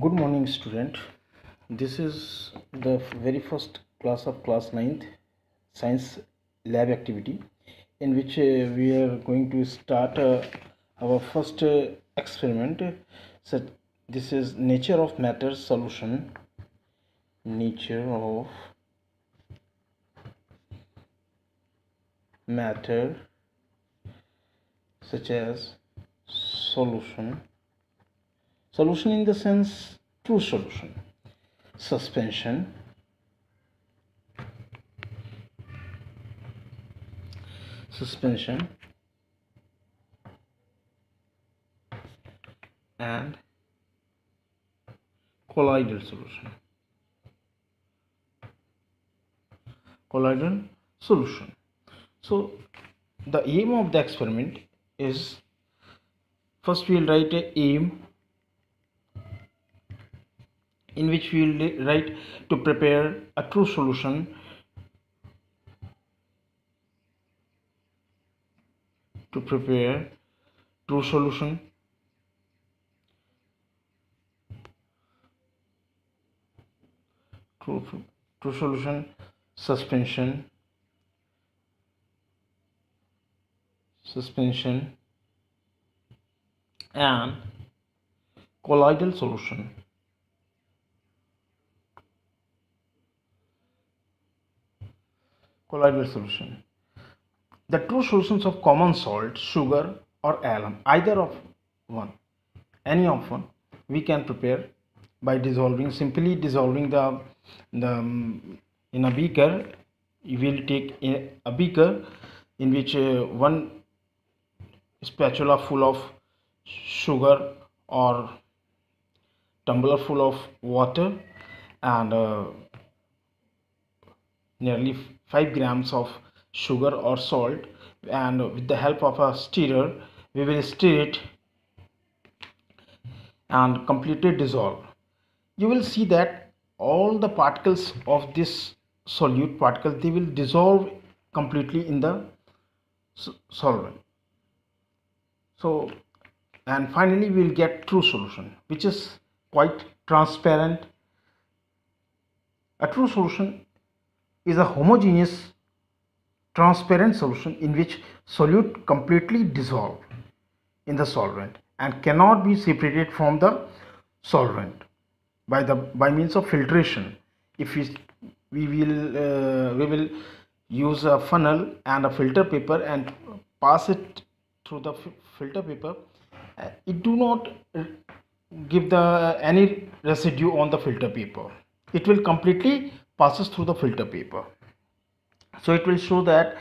good morning student. This is the very first class of class 9th science lab activity in which uh, we are going to start uh, our first uh, experiment. So this is nature of matter solution. Nature of matter such as solution solution in the sense true solution. Suspension. Suspension. And colloidal solution. Colloidal solution. So the aim of the experiment is first we'll write a aim in which we will write to prepare a true solution. To prepare true solution. True, true solution suspension. Suspension. And colloidal solution colloidal solution. The two solutions of common salt, sugar or alum, either of one, any of one, we can prepare by dissolving, simply dissolving the, the um, in a beaker, you will take a, beaker in which uh, one spatula full of sugar or tumbler full of water and uh, nearly 5 grams of sugar or salt and with the help of a stirrer we will stir it and completely dissolve. You will see that all the particles of this solute particle they will dissolve completely in the solvent. So and finally we will get true solution which is quite transparent. A true solution is a homogeneous transparent solution in which solute completely dissolve in the solvent and cannot be separated from the solvent by the by means of filtration. If we we will uh, we will use a funnel and a filter paper and pass it through the filter paper uh, it do not uh, give the any residue on the filter paper. It will completely passes through the filter paper. So it will show that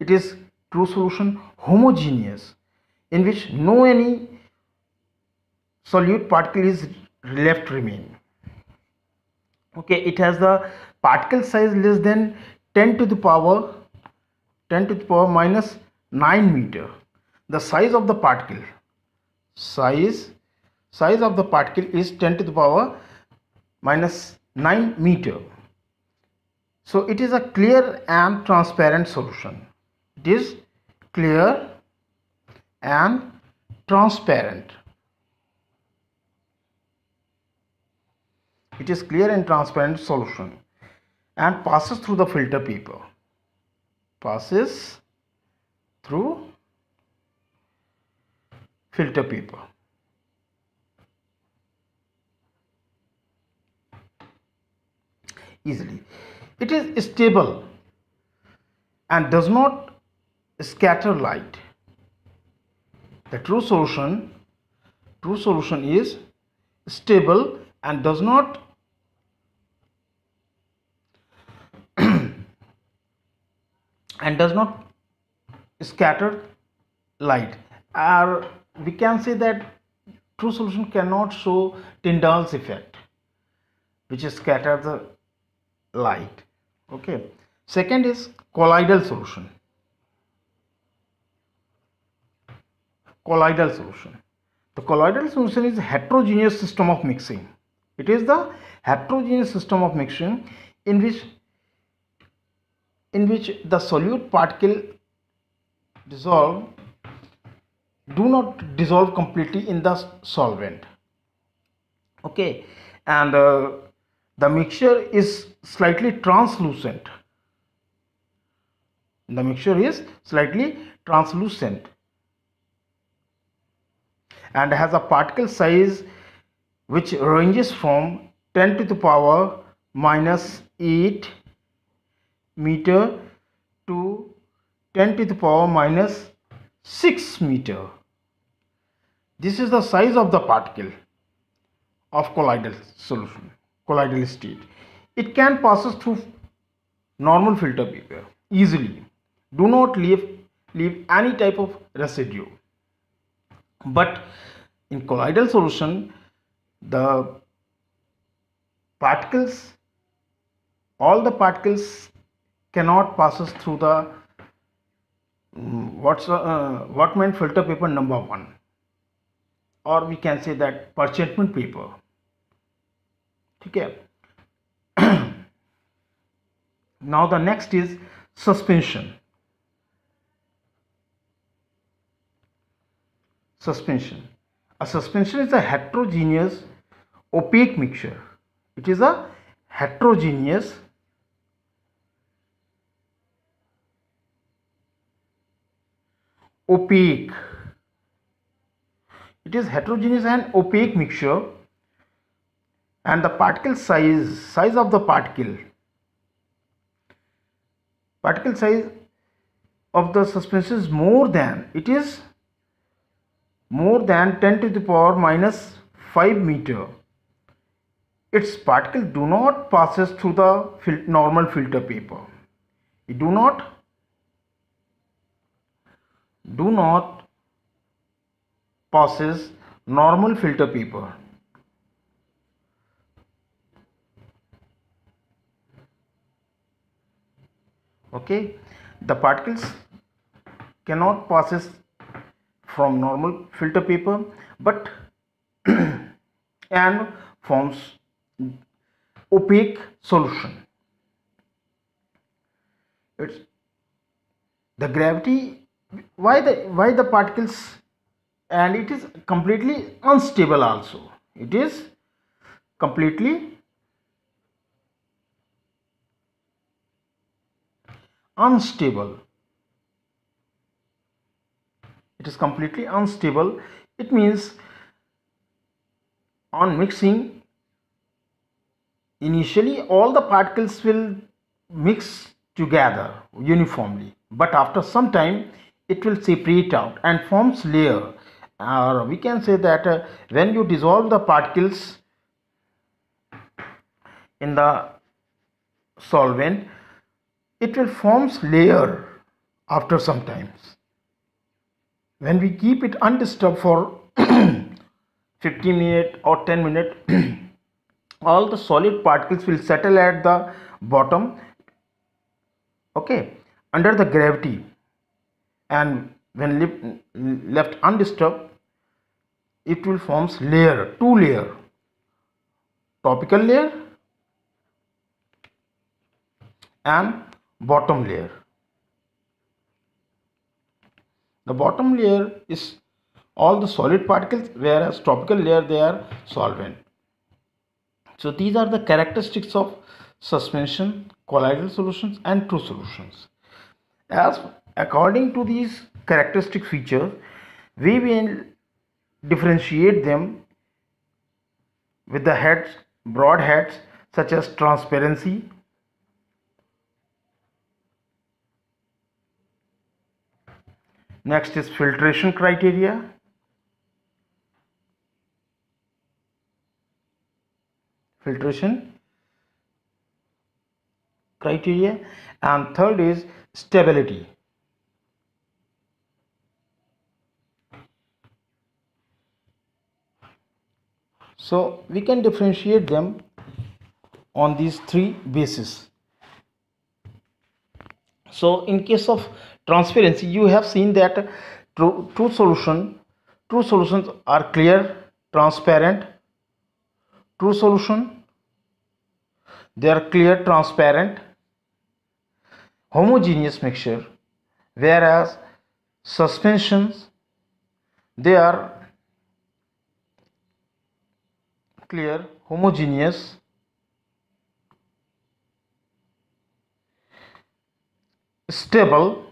it is true solution homogeneous in which no any solute particle is left remain. Okay it has the particle size less than 10 to the power 10 to the power minus 9 meter. The size of the particle size size of the particle is 10 to the power minus 9 meter so it is a clear and transparent solution. It is clear and transparent. It is clear and transparent solution and passes through the filter paper. Passes through filter paper. Easily it is stable and does not scatter light. The true solution true solution is stable and does not and does not scatter light. Or we can say that true solution cannot show Tyndall's effect which is scatter the light okay. Second is colloidal solution. Colloidal solution. The colloidal solution is heterogeneous system of mixing. It is the heterogeneous system of mixing in which in which the solute particle dissolve do not dissolve completely in the solvent. Okay. And uh, the mixture is slightly translucent. The mixture is slightly translucent. And has a particle size which ranges from 10 to the power minus 8 meter to 10 to the power minus 6 meter. This is the size of the particle of colloidal solution, colloidal state. It can passes through normal filter paper easily. Do not leave, leave any type of residue. But in colloidal solution, the particles, all the particles cannot passes through the what's uh, Whatman filter paper number one or we can say that parchment paper okay. Now the next is suspension. Suspension. A suspension is a heterogeneous opaque mixture. It is a heterogeneous opaque. It is heterogeneous and opaque mixture and the particle size size of the particle. Particle size of the suspension is more than it is more than 10 to the power minus 5 meter. Its particle do not passes through the fil normal filter paper. It do not do not passes normal filter paper. Okay, the particles cannot passes from normal filter paper but and forms opaque solution. It's the gravity why the why the particles and it is completely unstable also it is completely unstable. It is completely unstable. It means on mixing initially all the particles will mix together uniformly but after some time it will separate out and forms layer. Or we can say that uh, when you dissolve the particles in the solvent it will forms layer after some times. When we keep it undisturbed for 15 minutes or 10 minutes all the solid particles will settle at the bottom okay under the gravity. And when left undisturbed it will forms layer two layer. Topical layer and bottom layer. The bottom layer is all the solid particles whereas topical layer they are solvent. So these are the characteristics of suspension colloidal solutions and true solutions. As According to these characteristic features, we will differentiate them with the heads, broad heads such as transparency, Next is filtration criteria. Filtration criteria and third is stability. so we can differentiate them on these three bases so in case of transparency you have seen that true, solution true solutions are clear transparent. True solution they are clear transparent. Homogeneous mixture whereas suspensions they are clear homogeneous stable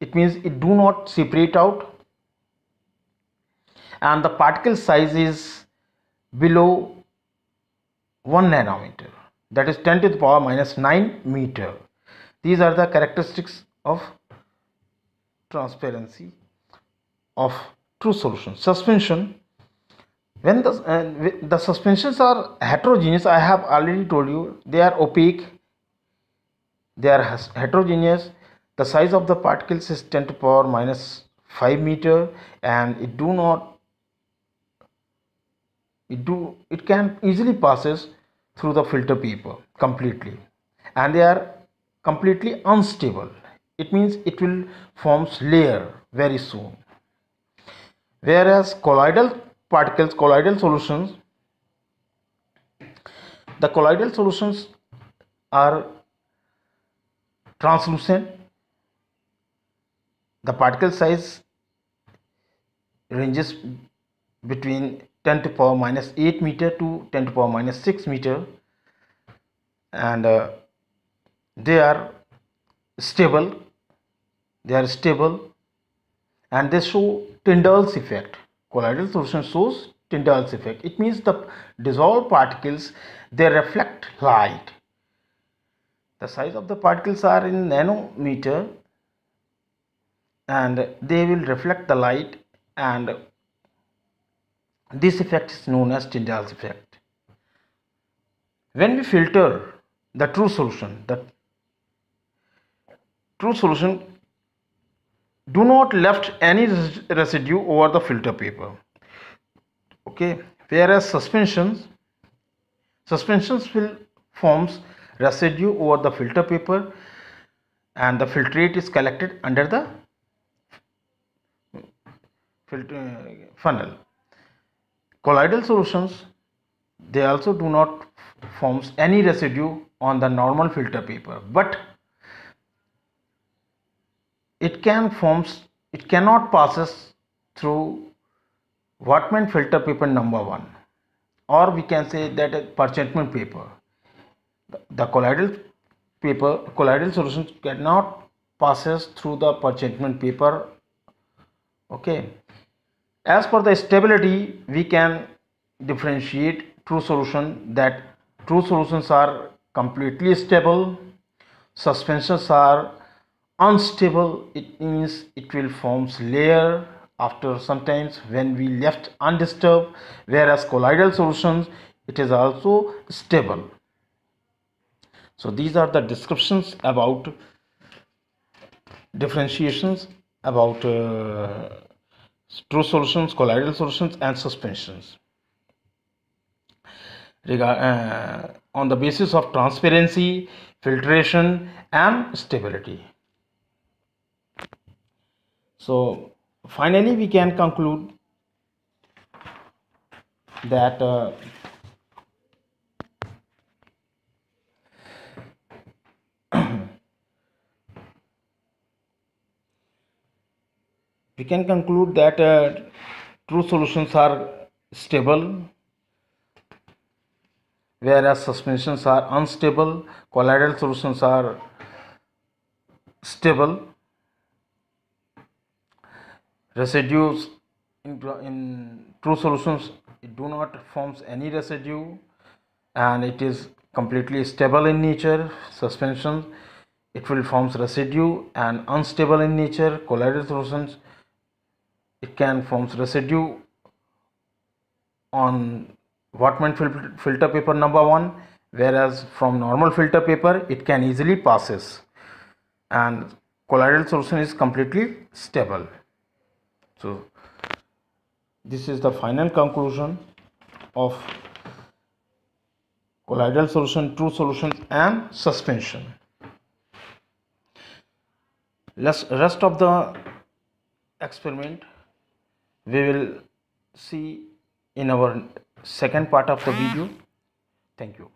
it means it do not separate out. And the particle size is below 1 nanometer. That is 10 to the power minus 9 meter. These are the characteristics of transparency of true solution. Suspension. When the uh, the suspensions are heterogeneous i have already told you they are opaque they are heterogeneous. The size of the particles is 10 to power minus 5 meter and it do not it do it can easily passes through the filter paper completely. And they are completely unstable. It means it will forms layer very soon. Whereas colloidal particles colloidal solutions the colloidal solutions are translucent. The particle size ranges between 10 to power minus 8 meter to 10 to power minus 6 meter. And uh, they are stable. They are stable. And they show Tyndall's effect. Colloidal solution shows Tyndall's effect. It means the dissolved particles they reflect light the size of the particles are in nanometer and they will reflect the light and this effect is known as Tyndall's effect. When we filter the true solution, the true solution do not left any residue over the filter paper. Okay, whereas suspensions, suspensions will forms residue over the filter paper and the filtrate is collected under the filter, uh, funnel. Colloidal solutions they also do not forms any residue on the normal filter paper but it can forms it cannot passes through Whatman filter paper number one or we can say that a parchment paper the colloidal paper colloidal solutions cannot passes through the parchment paper. Okay. As per the stability, we can differentiate true solution that true solutions are completely stable, suspensions are unstable, it means it will forms layer after sometimes when we left undisturbed whereas colloidal solutions it is also stable so these are the descriptions about differentiations about uh, true solutions, colloidal solutions and suspensions. Regard, uh, on the basis of transparency, filtration and stability. So finally we can conclude that uh, we can conclude that uh, true solutions are stable whereas suspensions are unstable colloidal solutions are stable. Residues in, in true solutions do not forms any residue and it is completely stable in nature. Suspension it will forms residue and unstable in nature. Colloidal solutions it can forms residue on Whatman filter paper number one whereas from normal filter paper it can easily passes. And colloidal solution is completely stable. So this is the final conclusion of colloidal solution true solution and suspension. Rest of the experiment we will see in our second part of the video. Thank you